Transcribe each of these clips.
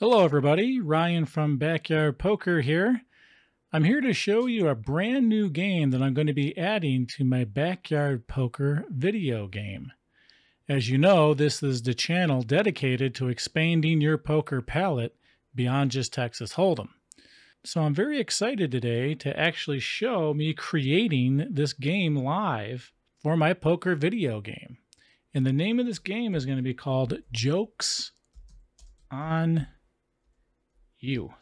Hello everybody, Ryan from BakYard Poker here. I'm here to show you a brand new game that I'm going to be adding to my BakYard Poker video game. As you know, this is the channel dedicated to expanding your poker palette beyond just Texas Hold'em. So I'm very excited today to actually show me creating this game live for my poker video game. And the name of this game is going to be called Jokes on you.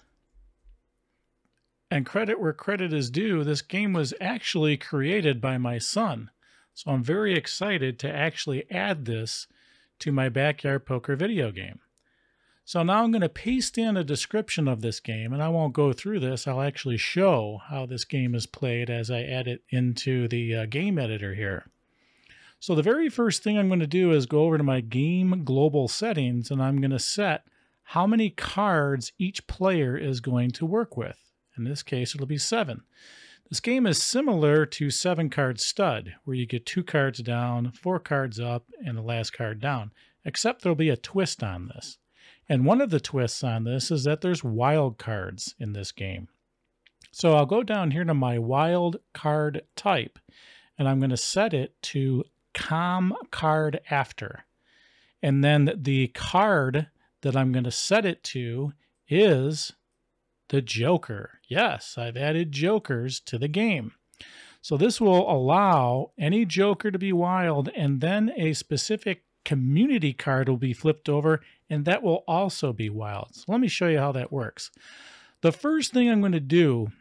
And credit where credit is due, this game was actually created by my son. So I'm very excited to actually add this to my BakYard Poker video game. So now I'm going to paste in a description of this game, and I won't go through this. I'll actually show how this game is played as I add it into the uh, game editor here. So the very first thing I'm going to do is go over to my game global settings, and I'm going to set how many cards each player is going to work with. In this case, it'll be seven. This game is similar to seven card stud, where you get two cards down, four cards up, and the last card down, except there'll be a twist on this. And one of the twists on this is that there's wild cards in this game. So I'll go down here to my wild card type, and I'm going to set it to com card after. And then the card that I'm going to set it to is the Joker. Yes, I've added Jokers to the game. So this will allow any Joker to be wild, and then a specific community card will be flipped over, and that will also be wild. So let me show you how that works. The first thing I'm going to do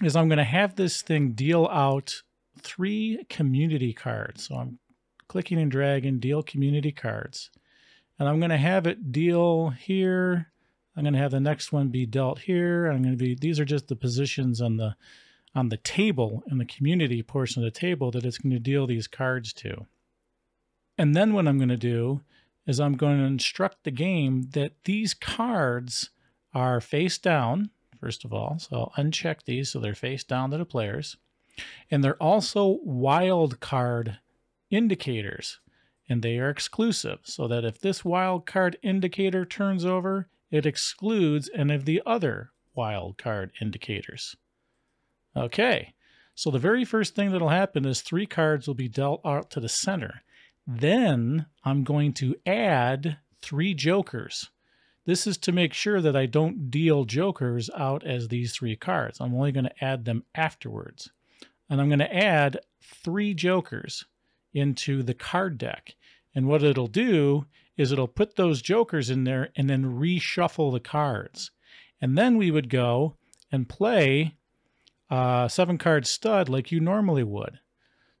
is I'm going to have this thing deal out three community cards. So I'm clicking and dragging deal community cards and I'm going to have it deal here. I'm going to have the next one be dealt here. I'm going to be, these are just the positions on the, on the table in the community portion of the table that it's going to deal these cards to. And then what I'm going to do is I'm going to instruct the game that these cards are face down, first of all. So I'll uncheck these so they're face down to the players. And they're also wild card indicators and they are exclusive, so that if this wildcard indicator turns over, it excludes any of the other wildcard indicators. Okay, so the very first thing that'll happen is three cards will be dealt out to the center. Then I'm going to add three jokers. This is to make sure that I don't deal jokers out as these three cards. I'm only going to add them afterwards. And I'm going to add three jokers into the card deck. And what it'll do is it'll put those jokers in there and then reshuffle the cards. And then we would go and play uh, seven card stud like you normally would.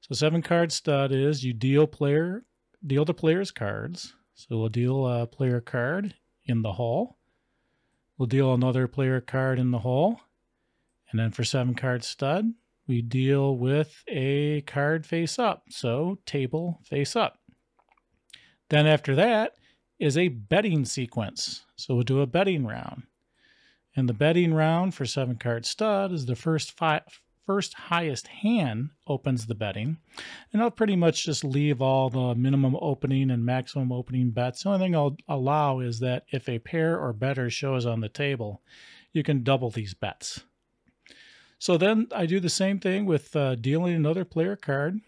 So seven card stud is you deal player deal the player's cards. So we'll deal a player card in the hole. We'll deal another player card in the hole. And then for seven card stud, we deal with a card face up. So table face up. Then after that is a betting sequence. So we'll do a betting round. And the betting round for seven card stud is the first five, first highest hand opens the betting. And I'll pretty much just leave all the minimum opening and maximum opening bets. The only thing I'll allow is that if a pair or better shows on the table, you can double these bets. So then I do the same thing with uh, dealing another player card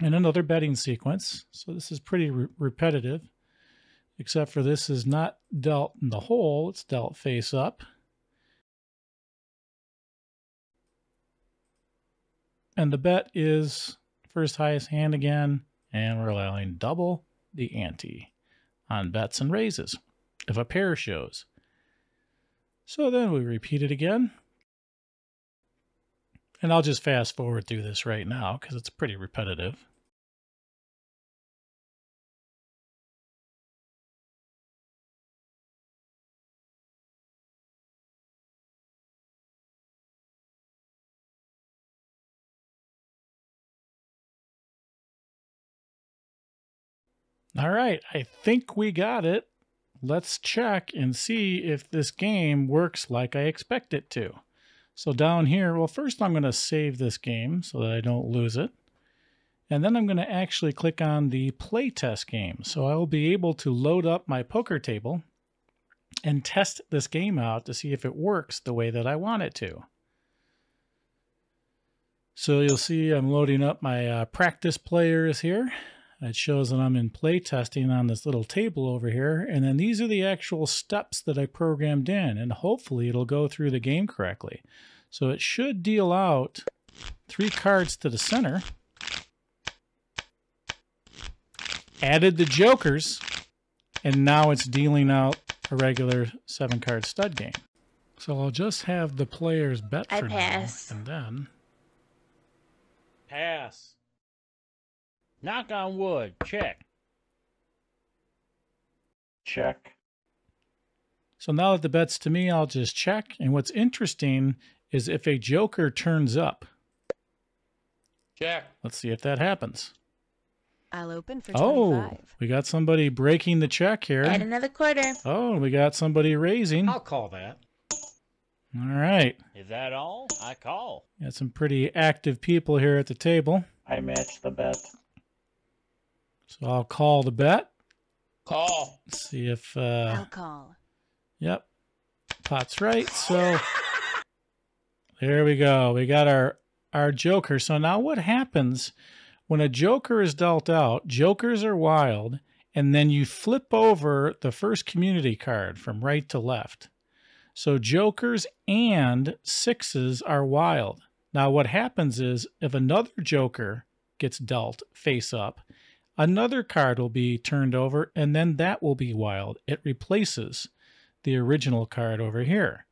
and another betting sequence. So this is pretty re repetitive, except for this is not dealt in the hole, it's dealt face up. And the bet is first highest hand again, and we're allowing double the ante on bets and raises if a pair shows. So then we repeat it again. And I'll just fast forward through this right now because it's pretty repetitive. All right, I think we got it. Let's check and see if this game works like I expect it to. So down here, well, first I'm going to save this game so that I don't lose it. And then I'm going to actually click on the playtest game. So I will be able to load up my poker table and test this game out to see if it works the way that I want it to. So you'll see I'm loading up my uh, practice players here. It shows that I'm in play testing on this little table over here. And then these are the actual steps that I programmed in. And hopefully it'll go through the game correctly. So it should deal out three cards to the center. Added the jokers. And now it's dealing out a regular seven card stud game. So I'll just have the players bet I for pass. now. And then Pass. Knock on wood. Check. Check. So now that the bet's to me, I'll just check. And what's interesting is if a joker turns up. Check. Let's see if that happens. I'll open for Oh, 25. we got somebody breaking the check here. Add here. another quarter. Oh, we got somebody raising. I'll call that. All right. Is that all? I call. Got some pretty active people here at the table. I match the bet. So I'll call the bet. Call. See if, Uh, I'll call. yep, pot's right. So there we go. We got our, our joker. So now what happens when a joker is dealt out? Jokers are wild, and then you flip over the first community card from right to left. So jokers and sixes are wild. Now, what happens is if another joker gets dealt face up, another card will be turned over, and then that will be wild. It replaces the original card over here.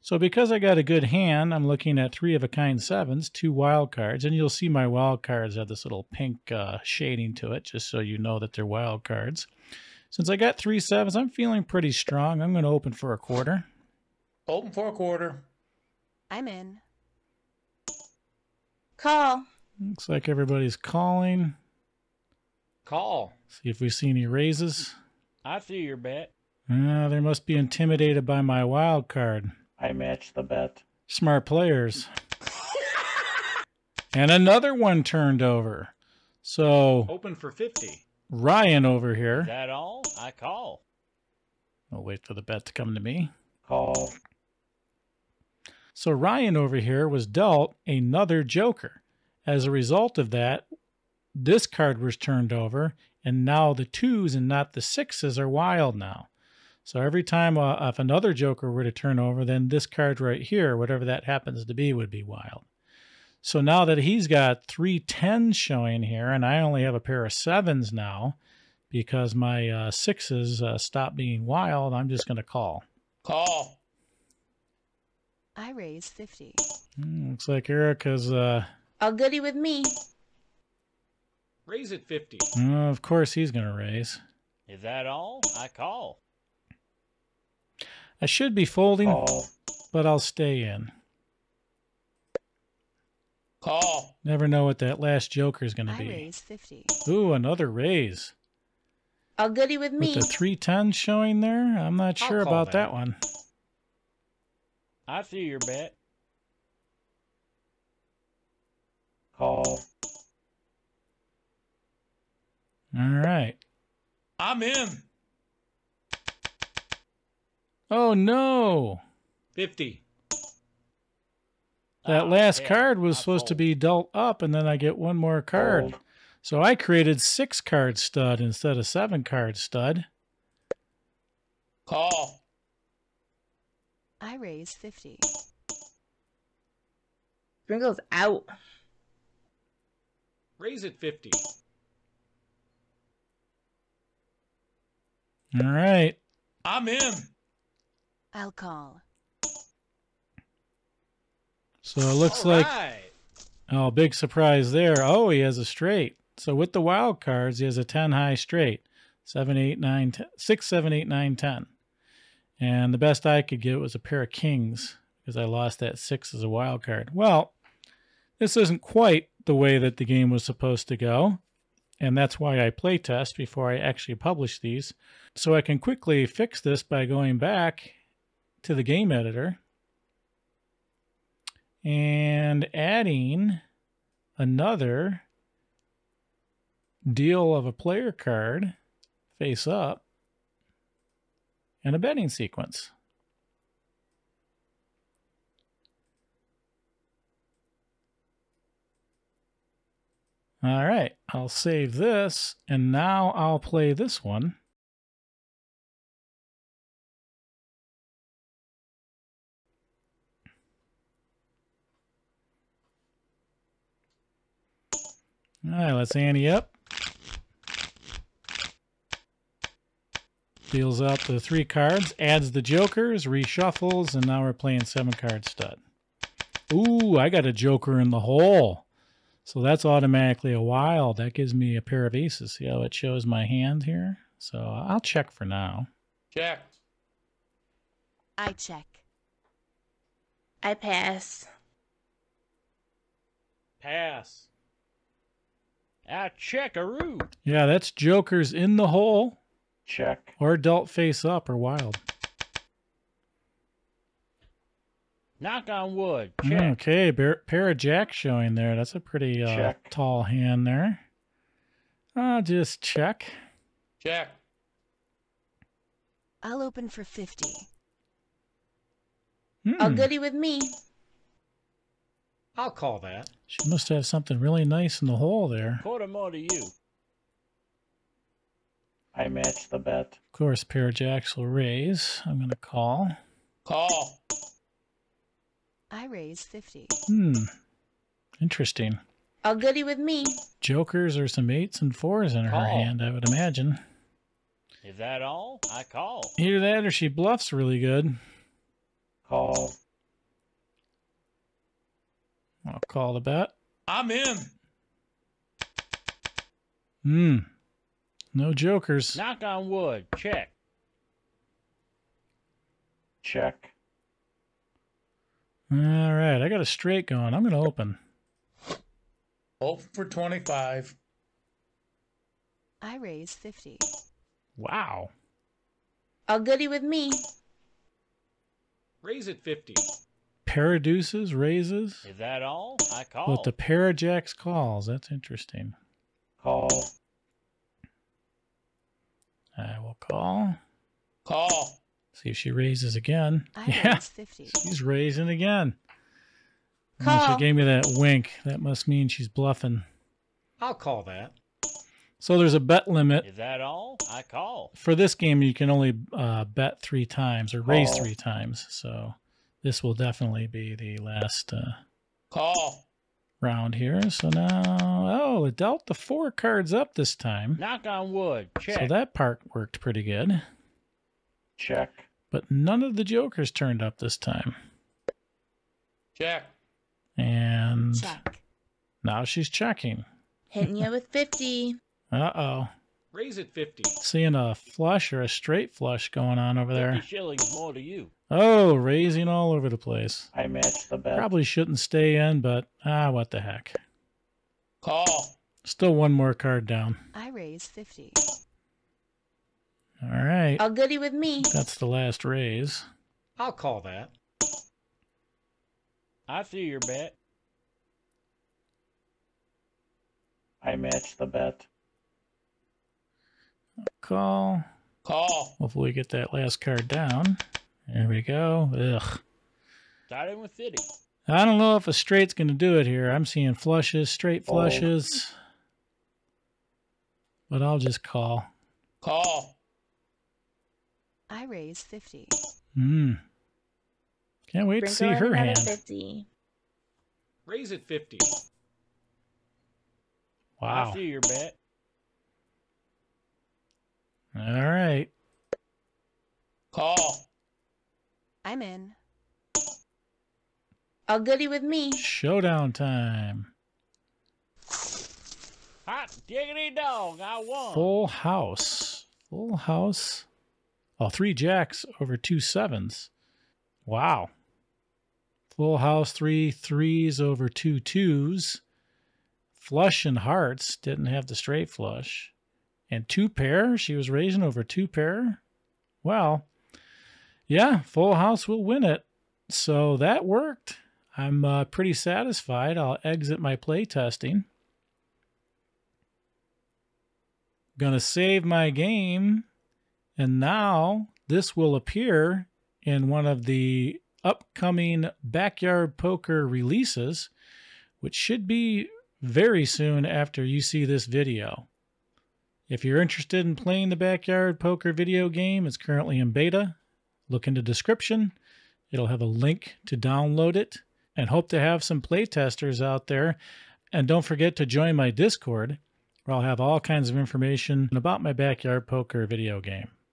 So because I got a good hand, I'm looking at three of a kind sevens, two wild cards, and you'll see my wild cards have this little pink uh, shading to it, just so you know that they're wild cards. Since I got three sevens, I'm feeling pretty strong. I'm going to open for a quarter. Open for a quarter. I'm in. Call. Looks like everybody's calling. Call. See if we see any raises. I see your bet. Uh, they must be intimidated by my wild card. I match the bet. Smart players. and another one turned over. So Open for 50. Ryan over Is here. that all? I call. I'll wait for the bet to come to me. Call. So Ryan over here was dealt another Joker. As a result of that, this card was turned over, and now the twos and not the sixes are wild now. So every time uh, if another Joker were to turn over, then this card right here, whatever that happens to be, would be wild. So now that he's got three tens showing here, and I only have a pair of sevens now, because my uh, sixes uh, stopped being wild, I'm just going to call. Call. I raise 50. Hmm, looks like Erika's uh, All goody with me. Raise it 50. Uh, of course, he's going to raise. Is that all? I call. I should be folding, Call. but I'll stay in. Call. Never know what that last joker is going to I be. raise 50. Ooh, another raise. All goody with me. With the three tens showing there, I'm not I'll sure call about that that. one. I see your bet. Call. All right. I'm in. Oh no! 50. That Ah, last yeah, card was I supposed to be dealt up, and then I get one more card. Fold. So I created six card stud instead of seven card stud. Call. I raise 50. Sprinkles out. Raise it 50. All right. I'm in. I'll call. So it looks All like right. Oh, big surprise there. Oh, he has a straight. So with the wild cards, he has a 10 high straight. 7, 8, 9, 10, 6, 7, 8, 9, 10. And the best I could get was a pair of kings because I lost that 6 as a wild card. Well, this isn't quite the way that the game was supposed to go. And that's why I play test before I actually publish these. So I can quickly fix this by going back to the game editor and adding another deal of a player card face up and a betting sequence. All right, I'll save this, and now I'll play this one. All right, let's ante up. Deals out the three cards, adds the jokers, reshuffles, and now we're playing seven card stud. Ooh, I got a joker in the hole. So that's automatically a wild. That gives me a pair of aces. See how it shows my hand here? So I'll check for now. Check. I check. I pass. Pass. Ah, checkaroo. Yeah, that's jokers in the hole check, or dealt face up or wild. Knock on wood. Check. Okay, bear, pair of jacks showing there. That's a pretty uh, tall hand there. I'll just check. Check. I'll open for 50. All Hmm, goody with me. I'll call that. She must have something really nice in the hole there. Quarter more to you. I match the bet, Of course, pair of jacks will raise. I'm going to call. Call. I raise 50. Hmm. Interesting. All goody with me. Jokers or some eights and fours in her Call. hand, I would imagine. Is that all? I call. Either that or she bluffs really good. call, I'll call the bet. I'm in. Hmm. No jokers. Knock on wood. Check. check, All right, I got a straight going. I'm going to open. Open for 25. I raise 50. Wow. All goody with me. Raise it 50. Pair of deuces, raises. Is that all? I call. But the pair of jacks calls. That's interesting. call, I will call. Call. See if she raises again. I Yeah, raise 50. she's raising again. Oh, Call. she gave me that wink. That must mean she's bluffing. I'll call that. So there's a bet limit. Is that all? I call. For this game, you can only uh, bet three times or raise Call. three times. So this will definitely be the last uh, Call. round here. So now, oh, it dealt the four cards up this time. Knock on wood. Check. So that part worked pretty good. check, But none of the jokers turned up this time. Check. And Check. now she's checking. Hitting you with 50. Uh oh. Raise it 50. Seeing a flush or a straight flush going on over 50 there. shillings more to you. Oh, raising all over the place. I match the bet, Probably shouldn't stay in, but ah, what the heck. Call. Still one more card down. I raise 50. All right. All goody with me. That's the last raise. I'll call that. I see your bet. I match the bet, Call. Call. Hopefully we get that last card down. There we go. Ugh. Starting with 50. I don't know if a straight's going to do it here. I'm seeing flushes, straight Fold. flushes. But I'll just call. Call. I raise 50. Hmm. Can't wait to see her another hand. 50. Raise it 50. I Wow. see your bet. All right. Call. I'm in. All goody with me. Showdown time. Hot diggity dog. I won. Full house. Full house. Oh, three jacks over two sevens. Wow. Full house, three threes over two twos. Flush and hearts didn't have the straight flush. And two pair, she was raising over two pair. Well, yeah, full house will win it. So that worked. I'm uh, pretty satisfied. I'll exit my play testing. Gonna save my game. And now this will appear in one of the upcoming BakYard Poker releases, which should be very soon after you see this video. If you're interested in playing the BakYard Poker video game, it's currently in beta. Look in the description. It'll have a link to download it and hope to have some playtesters out there. And don't forget to join my Discord, where I'll have all kinds of information about my BakYard Poker video game.